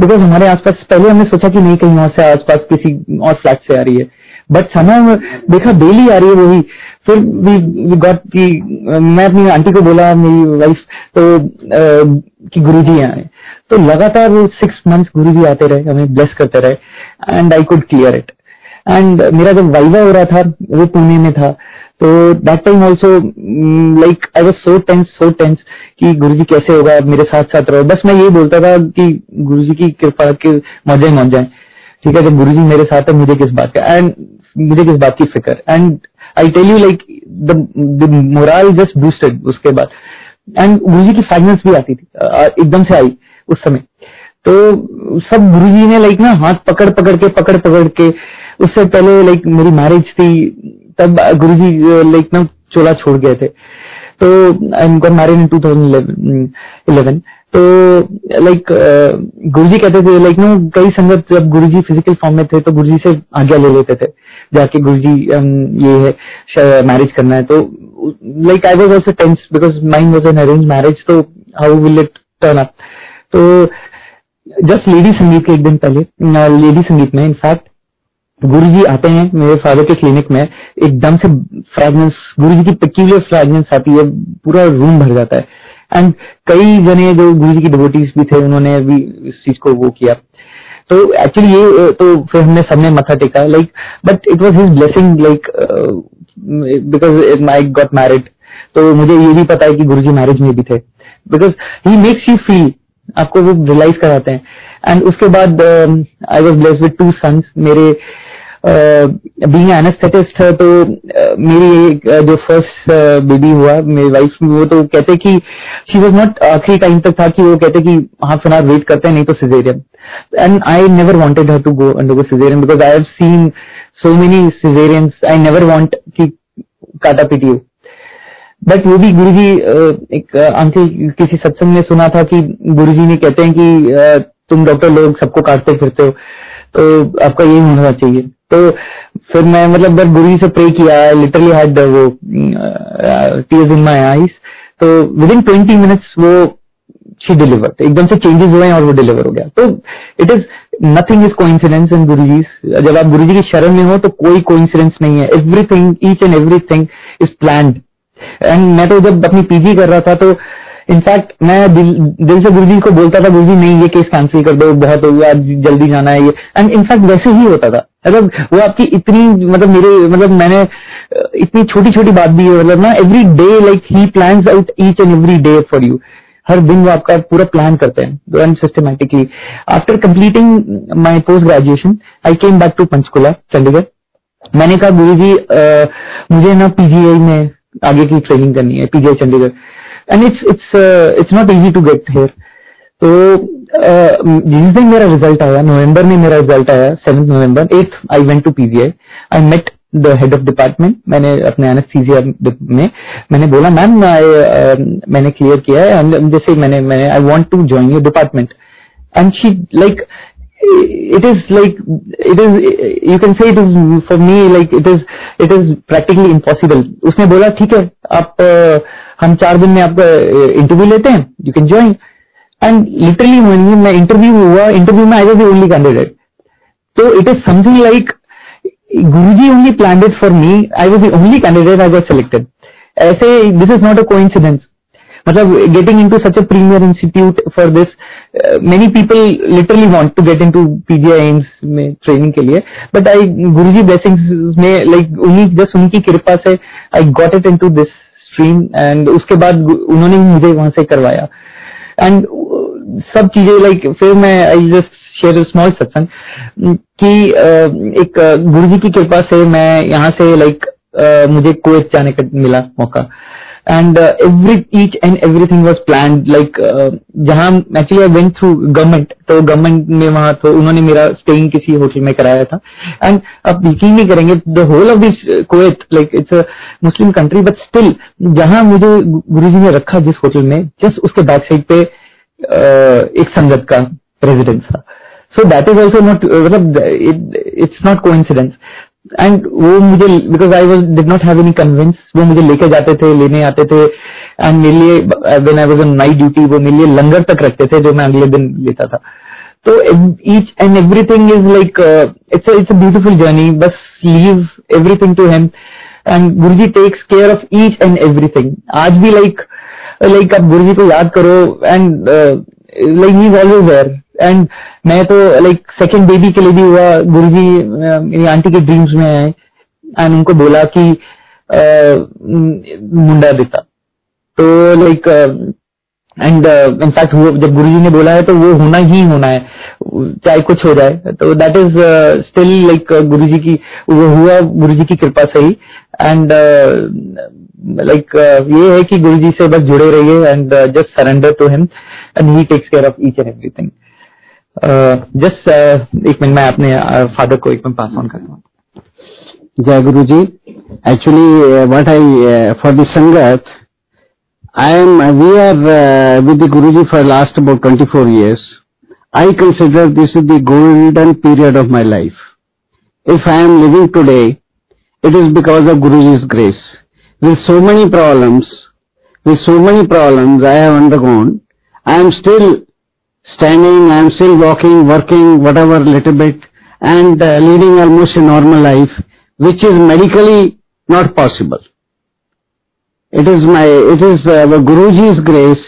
बिकॉज़ हमारे आसपास, पहले हमने सोचा कि नहीं, कहीं वहाँ से आसपास किसी और फ्लैट से आ रही है. बट समय देखा डेली आ रही है वही. फिर वी गॉट की मैं अपनी आंटी को बोला, मेरी वाइफ तो कि गुरुजी आए. तो लगातार वो सिक्स मंथ्स गुरुजी आते रहे, हमें ब्लेस करते रहे. And I could clear it and मेरा जब वाइवा हो रहा था, वो पुणे में था तो that time also like I was so tense so tense कि गुरु जी कैसे होगा मेरे साथ साथ रहो। बस मैं ये बोलता था कि गुरु जी की कृपा के मौजे मौज जाए। ठीक है, जब गुरु जी मेरे साथ है, मुझे किस बात का एंड मुझे किस बात की फ़िक्र। And I tell you like the morale just boosted उसके बाद। एंड गुरु जी की फाइनेंस भी आती थी एकदम से आई उस समय। तो सब गुरुजी ने लाइक ना, हाथ पकड़ पकड़ के पकड़ पकड़ के उससे पहले लाइक मेरी मैरिज थी, तब गुरु जी लाइक ना, चोला छोड़ गए थे। तो आई गॉट मैरिड इन 2011 तो लाइक गुरुजी कहते थे लाइक नो, कई संगत जब गुरुजी फ़िज़िकल फॉर्म में थे तो गुरुजी से आज्ञा ले लेते थे, जाके गुरुजी ये है मैरिज करना है। तो like I was also tense because mind was an arrange marriage तो how will it turn up तो जस्ट लेडी संगीत के एक दिन पहले लेडी संगीत में इनफैक्ट गुरु जी आते हैं मेरे फादर के क्लिनिक में, एकदम से फ्रेगनेंस गुरु जी की पेक्यूलर फ्रेगनेंस आती है, पूरा रूम भर जाता है। एंड कई जने जो गुरु जी की डिवोटीज भी थे, उन्होंने भी इस चीज़ को वो किया। तो एक्चुअली ये तो फिर हमने सबने मथा टेका like but it was his blessing like because I got married तो मुझे ये भी पता है कि गुरु जी मैरिज में भी थे। Because he makes you feel आपको वो रियलाइज़ कराते हैं। एंड उसके बाद I was bless with two sons मेरे बीइंग uh, एनेस्थेटिस्ट है तो uh, मेरी uh, जो फ़र्स्ट बेबी हुआ मेरी वाइफ वो तो कहते कि शी वॉज़ नॉट आखिरी टाइम तक था कि वो कहते कि हाफ़ एन आवर वेट करते हैं नहीं तो caesarean and I never wanted her to go undergo caesarean because I have seen so many caesareans I never want कि काटा पीटी बट वो भी गुरु जी एक अंकल किसी सत्संग में सुना था कि गुरु जी ने कहते हैं कि तुम डॉक्टर लोग सबको काटते फिरते हो। तो आपका यही होना चाहिए। तो फिर मैं मतलब जब गुरु जी से प्रे किया लिटरली हैड वो टीयर्स इन माय आईज तो विद इन ट्वेंटी मिनट्स वो शी डिलीवर्ड एकदम से चेंजेस हुए और वो डिलीवर हो गया। तो it is nothing is coincidence in Guru ji जब आप गुरु जी की शरण में हो तो कोई कोइंसिडेंस नहीं है। Everything each and everything is plan and मैं तो जब अपनी पीजी कर रहा था तो इनफैक्ट मैं दिल, दिल से गुरुजी को बोलता था गुरुजी नहीं ये केस कैंसिल कर दो बहुत हो गया जल्दी जाना है ये। एंड इनफैक्ट वैसे ही होता था। मतलब वो आपकी इतनी मतलब मेरे मतलब मैंने इतनी छोटी छोटी बात भी है मतलब ना every day like he plan out each and every day for you हर दिन वो आपका पूरा प्लान करते हैं and systematically after completing my post graduation I came back to Panchkula Chandigarh मैंने कहा गुरु जी मुझे ना पीजीआई में आगे की ट्रेनिंग करनी है PGI Chandigarh and it's it's it's not easy to get here तो जिस दिन मेरा रिज़ल्ट आया नवंबर में मेरा रिज़ल्ट आया seven November eight I went to PGI I met the head of department मैंने अपने एनेस्थीसिया में, मैंने बोला मैम मैंने क्लियर किया है जैसे मैंने मैंने I want to join your department and she like it is like it is you can say it is for me like it is it is practically impossible उसने बोला ठीक है आप हम चार दिन में आपका इंटरव्यू लेते हैं you can join and literally मैं इंटरव्यू हुआ इंटरव्यू में I was the only candidate तो it is something like Guruji only planned it for me. I was the only candidate I got selected. ऐसे this is not a coincidence. मतलब getting into such a premier institute for this many people literally want to get into PGI AIIMS में training के लिए. But I Guruji blessing ने like उन्हीं just उनकी कृपा से I got it into this stream and उसके बाद उन्होंने मुझे वहाँ से करवाया. एंड uh, सब चीज़ें लाइक फिर मैं आई जस्ट शेयर स्मॉल सत्संग कि uh, एक uh, गुरुजी की कृपा से मैं यहाँ से लाइक मुझे कुवैत जाने का मिला मौका. And every each and everything was plan like जहाँ actually I went through government तो गवर्नमेंट में वहाँ तो उन्होंने मेरा स्टेइंग किसी होटल में कराया था। एंड अब यकीन नहीं करेंगे the whole of this Kuwait like it's a Muslim country but still जहाँ मुझे गुरुजी ने रखा जिस होटल में जस्ट उसके बैक साइड पे uh, एक संगत का रेजिडेंस था। So that is also not मतलब it's not coincidence and वो मुझे because I was did not have any convince वो मुझे लेके जाते थे, लेने आते थे एंड मेरे लिए when I was on night duty वो मेरे लिए लंगर तक रखते थे, जो मैं अगले दिन लेता था। तो each and everything is like it's it's a beautiful journey बस leave everything to him and Guru ji takes care of each and everything आज भी लाइक लाइक आप गुरु जी को याद करो and like he is always there and मैं तो like second baby के लिए भी हुआ गुरु जी मेरी आंटी के ड्रीम्स में आए एंड उनको बोला कि मुंडा देता। तो लाइक एंड इनफैक्ट जब गुरु जी ने बोला है तो वो होना ही होना है, चाहे कुछ हो जाए। तो दैट इज़ स्टिल लाइक गुरु जी की, वो हुआ गुरु जी की कृपा से ही। एंड लाइक ये है कि गुरु जी से बस जुड़े रहिए and just surrender to him and he takes care of each and everything just एक मिनट मैं अपने फादर को एक मिनट पास ऑन करता हूँ जय Guru ji actually what I for the sangat I am, we are uh, with the Guruji for last about 24 years. I consider this is the golden period of my life. If I am living today, it is because of Guruji's grace. With so many problems, with so many problems I have undergone, I am still standing, I am still walking, working, whatever little bit, and uh, leading almost a normal life, which is medically not possible. It is my, it is uh, Guruji's grace,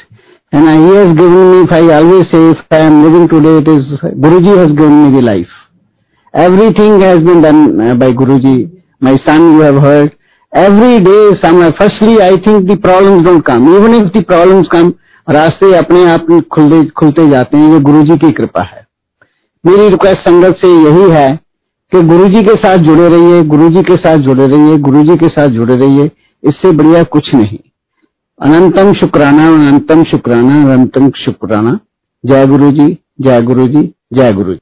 and he has given me, if I always say, if I am living today, it is, Guruji has given me the life. Everything has been done uh, by Guruji. My son, you have heard. Every day, some, firstly, I think the problems don't come. Even if the problems come, रास्ते अपने आप खुलते खुलते जाते हैं, ये गुरु जी की कृपा है। मेरी रिक्वेस्ट संगत से यही है कि गुरु जी के साथ जुड़े रहिए गुरु जी के साथ जुड़े रहिए गुरु जी के साथ जुड़े रहिए, इससे बढ़िया कुछ नहीं। अनंतम शुक्राना अनंतम शुक्राना अनंतम शुक्राना। जय गुरु जी जय गुरु जी जय गुरु जी